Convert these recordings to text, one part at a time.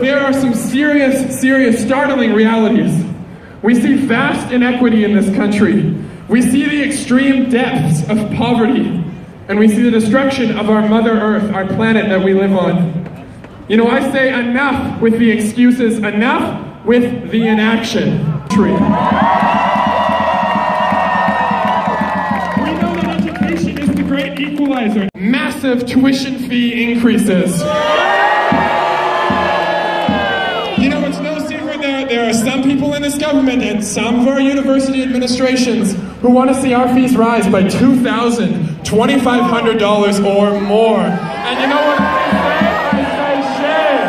There are some serious, serious, startling realities. We see vast inequity in this country. We see the extreme depths of poverty. And we see the destruction of our Mother Earth, our planet that we live on. You know, I say enough with the excuses, enough with the inaction. Tree. Equalizer. Massive tuition fee increases. You know, it's no secret that there are some people in this government and some of our university administrations who want to see our fees rise by $2,000, $2,500 or more. And you know what I say? I say shame.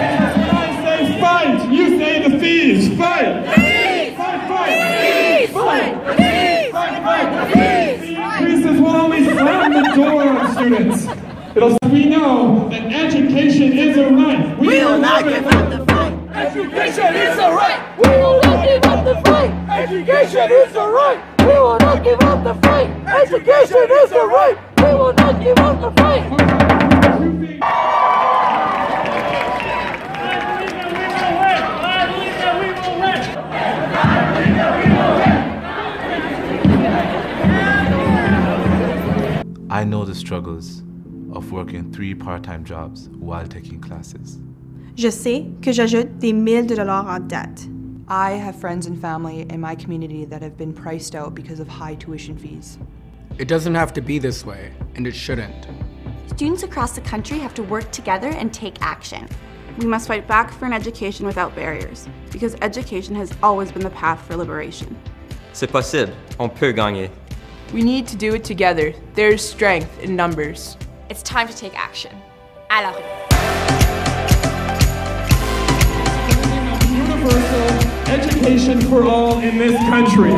Because when I say fight, you say the fees. Fight! Fight, fight! Fight, fight! Fight, fight! Fee increases will only slam door on students. It'll, we know that education is a right. We, We will not give up the fight. Education is a right. We will not give up the fight. Education is a right. We will not give up the fight. Education is a right. We will not give up the fight. I know the struggles of working three part-time jobs while taking classes. Je sais que j'ajoute des mille de dollars en dette. I have friends and family in my community that have been priced out because of high tuition fees. It doesn't have to be this way, and it shouldn't. Students across the country have to work together and take action. We must fight back for an education without barriers, because education has always been the path for liberation. C'est possible. On peut gagner. We need to do it together. There's strength in numbers. It's time to take action. À la rue. Universal education for all in this country.